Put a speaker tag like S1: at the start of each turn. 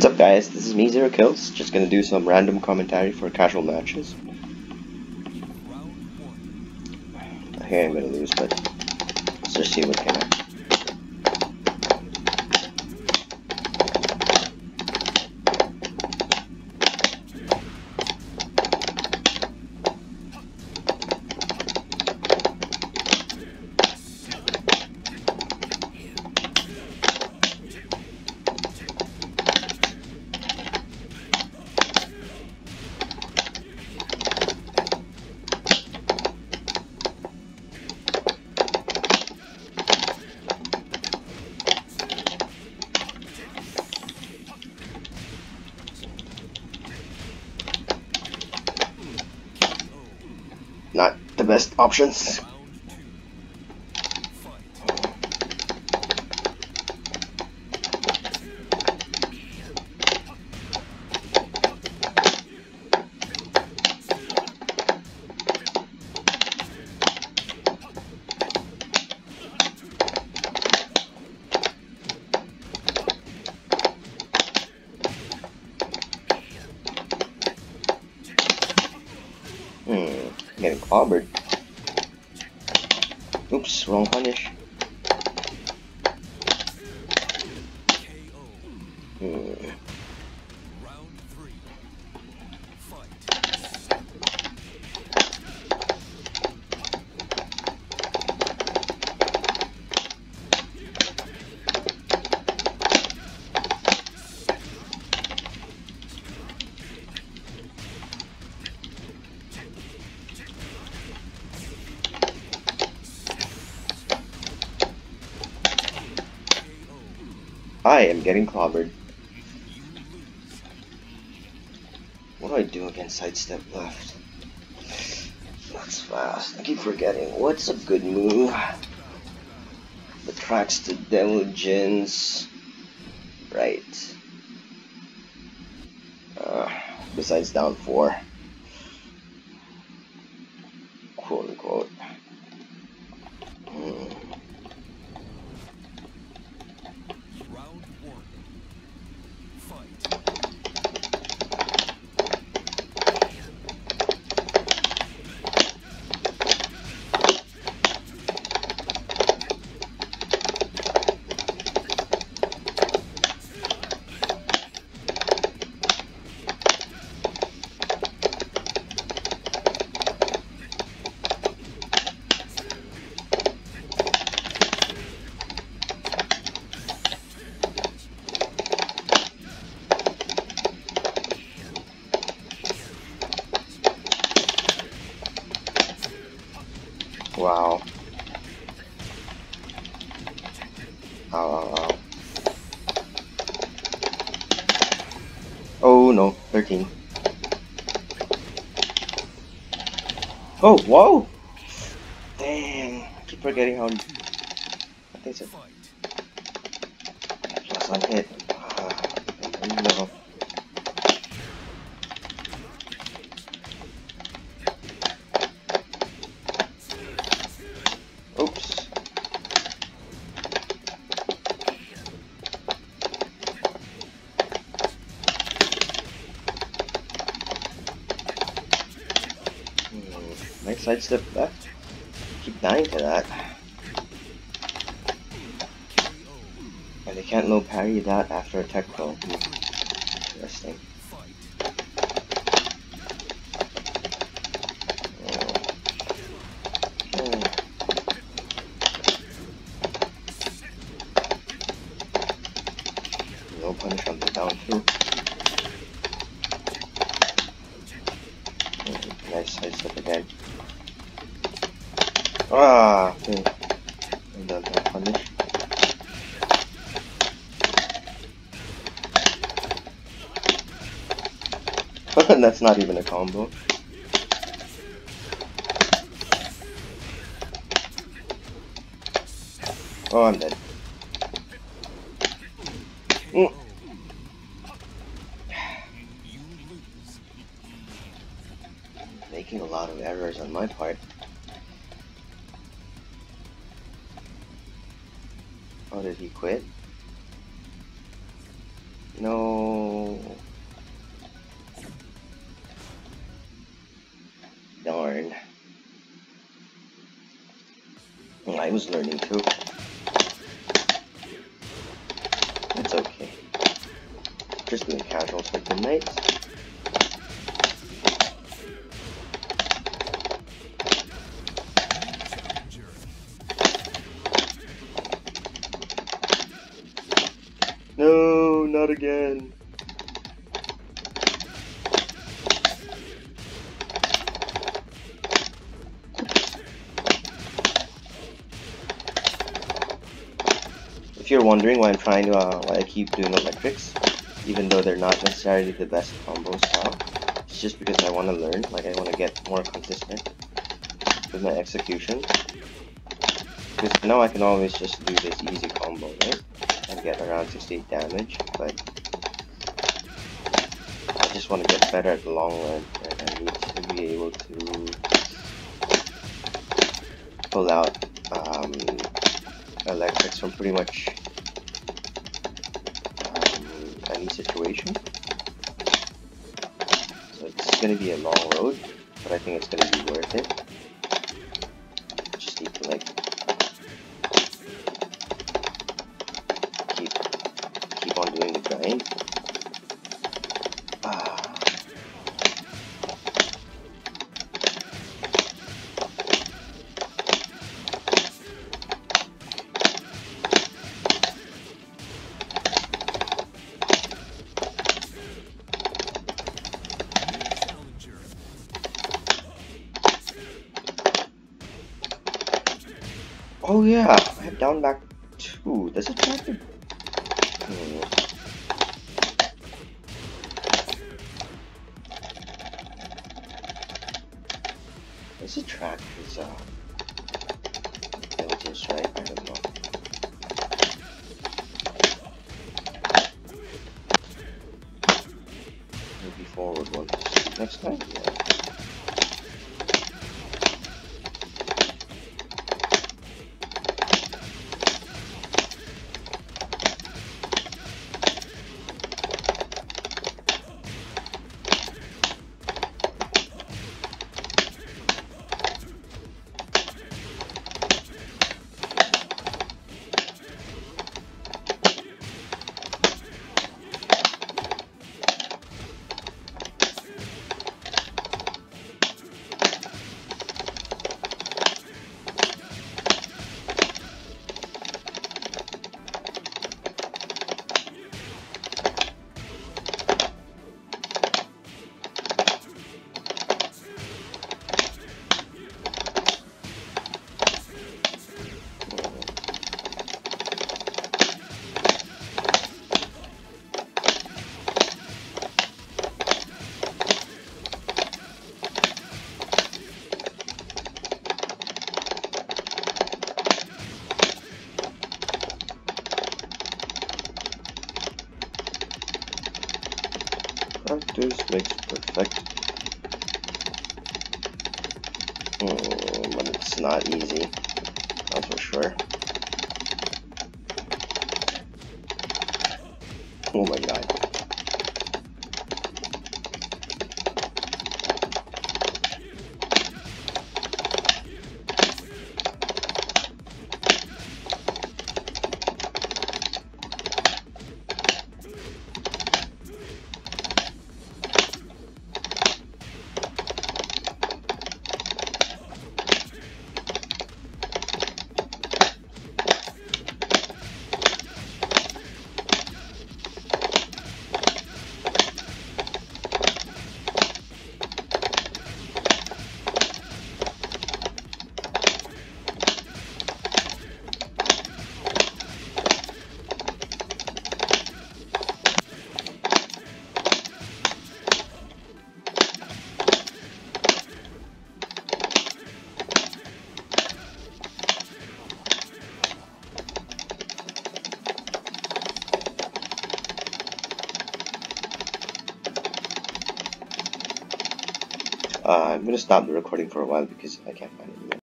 S1: What's up guys, this is me, Zero Kills, just gonna do some random commentary for casual matches. I think I'm gonna lose, but let's just see what can happen. Best options. Hmm, getting clobbered. Oops, wrong punish. I am getting clobbered. What do I do against sidestep left? That's fast. I keep forgetting. What's a good move? The tracks to diligence. Right. Uh, besides down four. Wow. Ow, ow, ow. Oh no, 13. Oh, whoa! Dang, I keep forgetting how. I think it's a plus one hit. Ah, no. Sidestep left. Keep dying to that. And they can't low parry that after a. Hmm. Interesting. Oh. Hmm. No punish Ah, okay. And then no punish. That's not even a combo. Oh, I'm dead. Mm. Making a lot of errors on my part. Oh, did he quit? No. Darn. I was learning too. It's okay. Just doing casual for the night. Not again. If you're wondering why I'm trying to, uh, why I keep doing electrics, even though they're not necessarily the best combos now, it's just because I want to learn, like I want to get more consistent with my execution. Because now I can always just do this easy combo, right? And get around 68 damage, but I just want to get better at the long run, and I need to be able to pull out um, electrics from pretty much um, any situation. So it's going to be a long road, but I think it's going to be worth it. Ah. Oh yeah, I have down back two. Does it track the it track his uh intelligence right? I don't know. Maybe forward one next time? Yeah. Makes perfect. Hmm, but it's not easy. That's for sure. Oh my god. I'm gonna stop the recording for a while because I can't find any